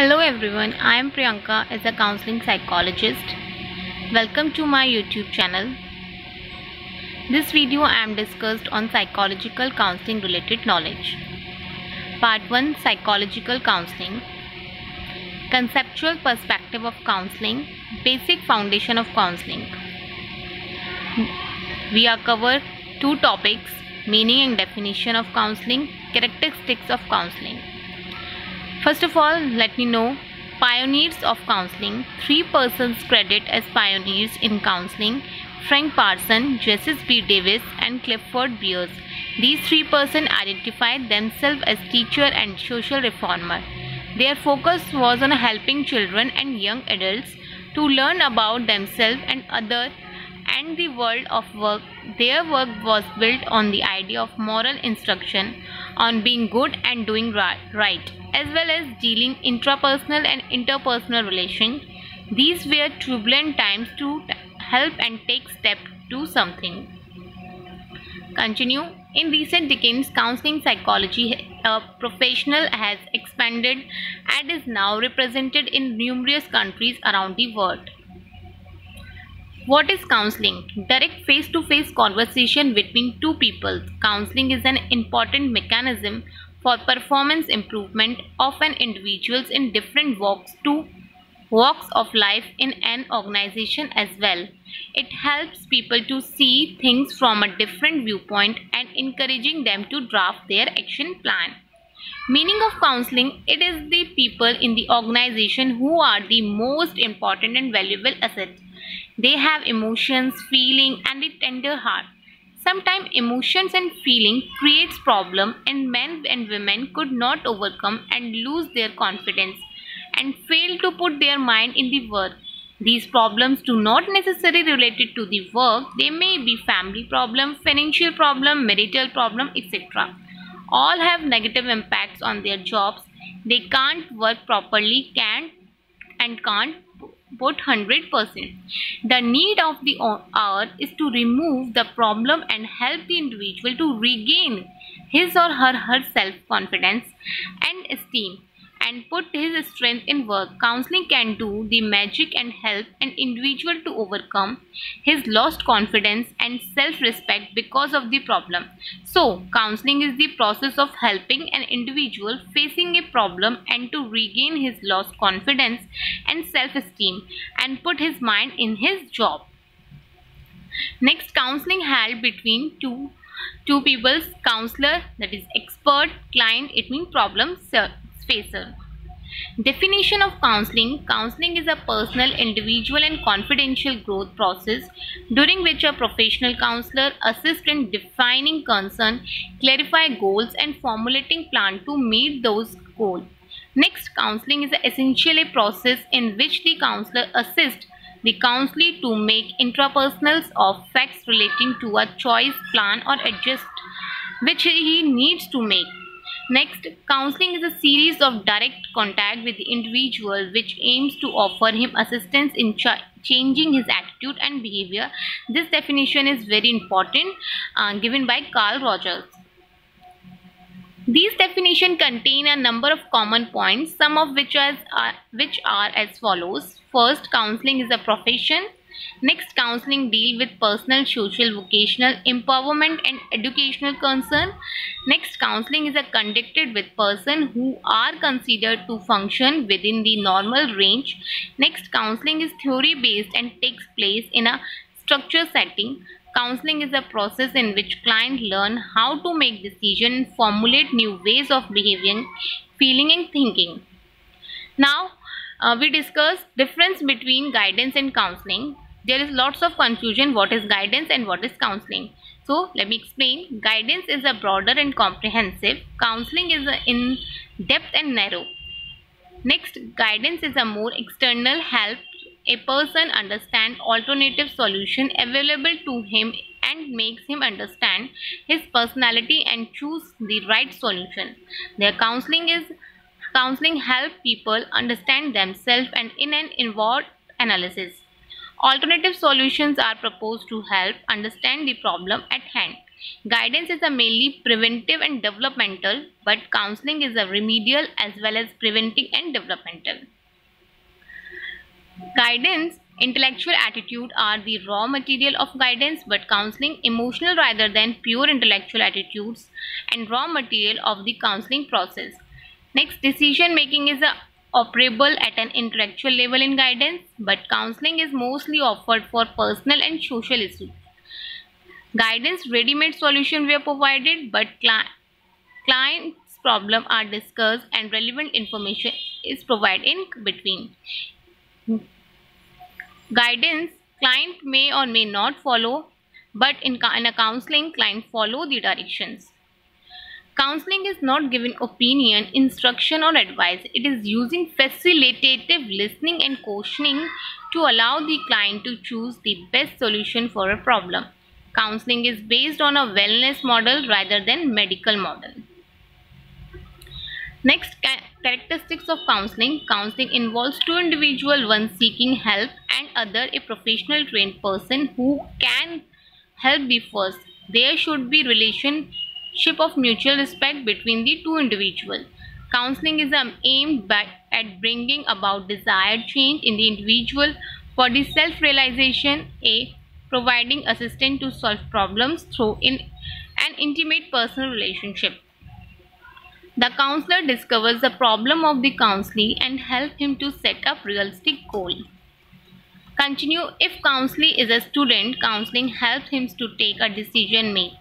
Hello everyone, I am Priyanka as a counseling psychologist. Welcome to my YouTube channel. This video I am discussed on psychological counseling related knowledge. Part 1 Psychological Counseling Conceptual perspective of counseling Basic foundation of counseling We are covered two topics meaning and definition of counseling, characteristics of counseling. First of all, let me know pioneers of counseling. Three persons credit as pioneers in counseling Frank Parson, Jesse B. Davis, and Clifford Beers. These three persons identified themselves as teacher and social reformer. Their focus was on helping children and young adults to learn about themselves and other and the world of work. Their work was built on the idea of moral instruction, on being good and doing right, as well as dealing intrapersonal and interpersonal relations. These were turbulent times to help and take steps to something. Continue. In recent decades, counseling psychology a professional has expanded and is now represented in numerous countries around the world. What is counseling? Direct face to face conversation between two people. Counseling is an important mechanism for performance improvement of an individuals in different walks to walks of life in an organization as well. It helps people to see things from a different viewpoint and encouraging them to draft their action plan. Meaning of counseling It is the people in the organization who are the most important and valuable asset. They have emotions, feeling and a tender heart. Sometimes emotions and feeling creates problem and men and women could not overcome and lose their confidence and fail to put their mind in the work. These problems do not necessarily related to the work. They may be family problem, financial problem, marital problem, etc. All have negative impacts on their jobs. They can't work properly, can't and can't put 100%. The need of the hour is to remove the problem and help the individual to regain his or her, her self-confidence and esteem and put his strength in work. Counseling can do the magic and help an individual to overcome his lost confidence and self-respect because of the problem. So, counseling is the process of helping an individual facing a problem and to regain his lost confidence and self-esteem and put his mind in his job. Next, counseling held between two two people's counselor that is expert client it means problem spacer. Definition of counseling Counseling is a personal, individual, and confidential growth process during which a professional counselor assists in defining concern, clarify goals, and formulating plan to meet those goals. Next, counseling is essentially a process in which the counselor assists the counselee to make intrapersonal of facts relating to a choice, plan, or adjust which he needs to make. Next, counseling is a series of direct contact with the individual which aims to offer him assistance in ch changing his attitude and behavior. This definition is very important uh, given by Carl Rogers. These definitions contain a number of common points, some of which are, which are as follows. First, counseling is a profession. Next, counseling deal with personal, social, vocational, empowerment and educational concern. Next, counseling is a conducted with person who are considered to function within the normal range. Next, counseling is theory based and takes place in a structure setting. Counseling is a process in which client learn how to make decision formulate new ways of behaving, feeling and thinking. Now, uh, we discuss difference between guidance and counseling. There is lots of confusion what is guidance and what is counseling. So let me explain. Guidance is a broader and comprehensive. Counseling is in depth and narrow. Next guidance is a more external help. A person understand alternative solution available to him and makes him understand his personality and choose the right solution. Their counseling is counseling help people understand themselves and in an involved analysis Alternative solutions are proposed to help understand the problem at hand. Guidance is a mainly preventive and developmental, but counseling is a remedial as well as preventing and developmental. Guidance, intellectual attitude are the raw material of guidance, but counseling, emotional rather than pure intellectual attitudes and raw material of the counseling process. Next, decision making is operable at an intellectual level in guidance, but counseling is mostly offered for personal and social issues. Guidance ready-made solution were provided, but client's problem are discussed and relevant information is provided in between. Guidance client may or may not follow, but in, in a counseling, client follow the directions. Counseling is not giving opinion, instruction or advice. It is using facilitative listening and questioning to allow the client to choose the best solution for a problem. Counseling is based on a wellness model rather than medical model. Next, characteristics of counseling. Counseling involves two individuals, one seeking help and other a professional trained person who can help the first. There should be relationship of mutual respect between the two individuals. Counseling is aimed at bringing about desired change in the individual for the self-realization, a providing assistance to solve problems through in an intimate personal relationship. The counselor discovers the problem of the counselee and help him to set up realistic goal. Continue if counselee is a student, counseling helps him to take a decision make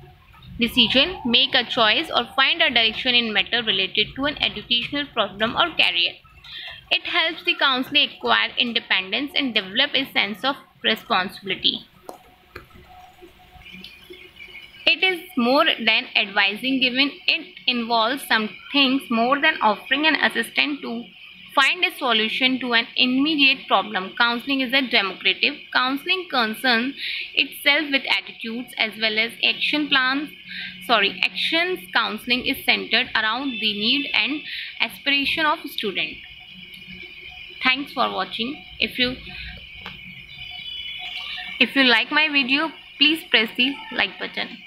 decision, make a choice or find a direction in matter related to an educational problem or career. It helps the counselee acquire independence and develop a sense of responsibility. It is more than advising given. It involves some things more than offering an assistant to find a solution to an immediate problem. Counseling is a democratic. Counseling concerns itself with attitudes as well as action plans. Sorry, actions counseling is centered around the need and aspiration of student. Thanks for watching. If you if you like my video, please press the like button.